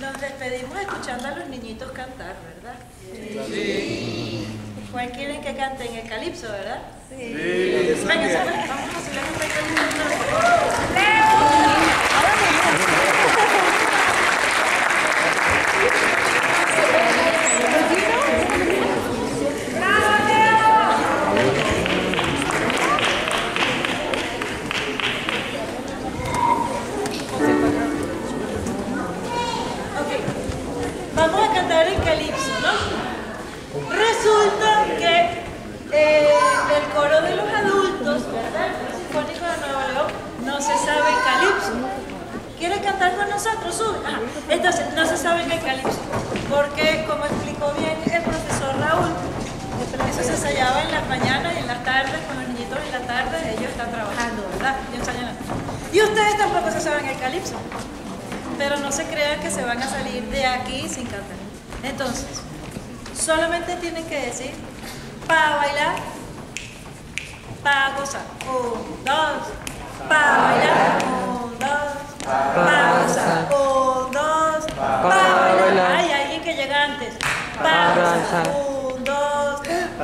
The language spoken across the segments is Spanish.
Nos despedimos escuchando a los niñitos cantar, ¿verdad? Sí. ¿Cuál quieren que canten el calipso, verdad? Sí. Venga, ¿sabes? vamos a hacer el calipso, ¿no? Resulta que eh, el coro de los adultos, ¿verdad? El sinfónico de Nueva León, no se sabe el calipso. ¿Quiere cantar con nosotros? Sube. Ajá. Entonces, no se sabe el calipso. Porque, como explicó bien el profesor Raúl, eso se ensayaba en las mañanas y en las tardes, con los niñitos en la tarde, ellos están trabajando, ¿verdad? Y. Y ustedes tampoco se saben el calipso pero no se crean que se van a salir de aquí sin cantar. Entonces, solamente tienen que decir para bailar, para gozar. Un, dos, para bailar. Un, dos, para gozar. Un, dos, para bailar. Hay alguien que llega antes. Para gozar. Un, dos,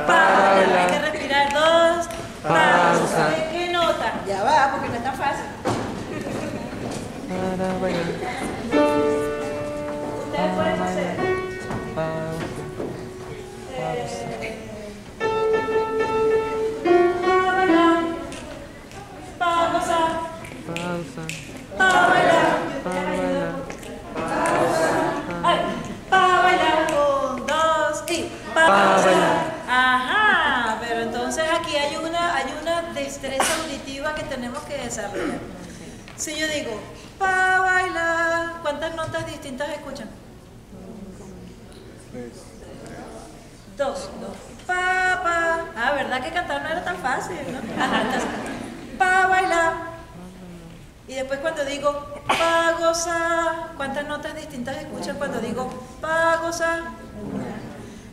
para bailar. Hay que respirar. Dos, para gozar. ¿En qué nota? Ya va, porque no es tan fácil. Ustedes pueden destreza auditiva que tenemos que desarrollar. Si yo digo, para bailar, ¿cuántas notas distintas escuchan? Dos. Pa, pa. Ah, ¿verdad que cantar no era tan fácil, no? Pa bailar. Y después cuando digo pa gozar, ¿cuántas notas distintas escuchan cuando digo pa gozar?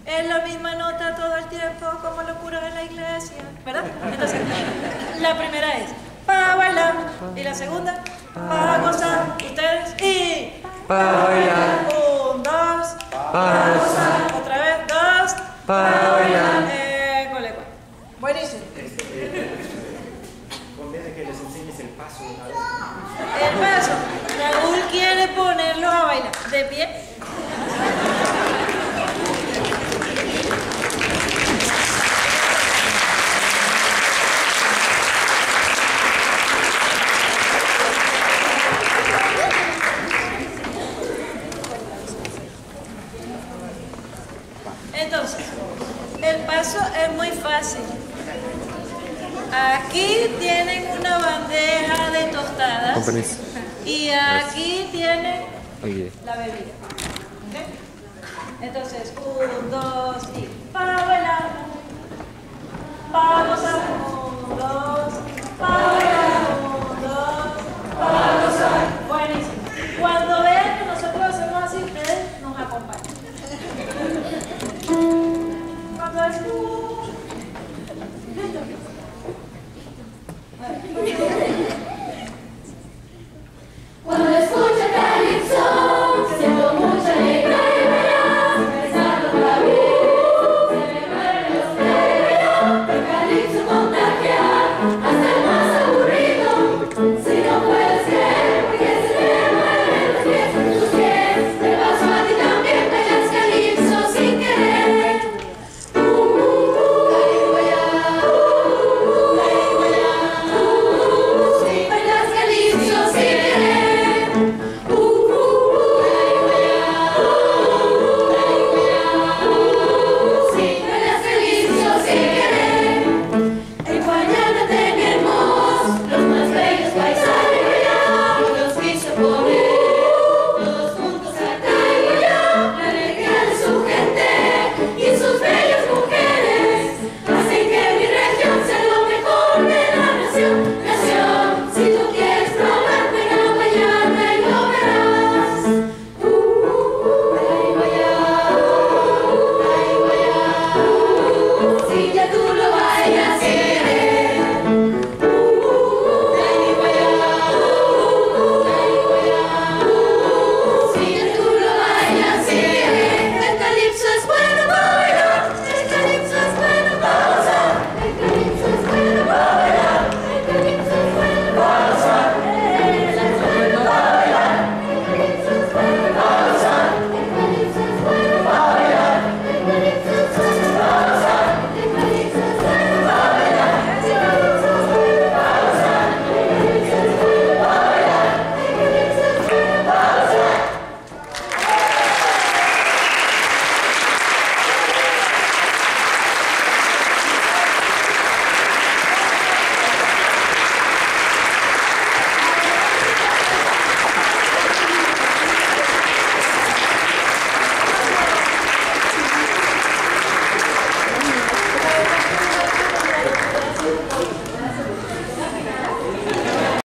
Es la misma nota todo el tiempo como los curas en la iglesia, ¿verdad? Entonces, la primera es pa bailar y la segunda pa gozar. Ustedes y Pa bailar, un, dos, pa gozar, otra vez, dos, pa bailar. eh, cole, cole. Buenísimo. Conviene que les enseñes el paso. El paso. Raúl quiere ponerlos a bailar. ¿De pie? Entonces, el paso es muy fácil. Aquí tienen una bandeja de tostadas. Y aquí tienen la bebida. Entonces, un, dos y para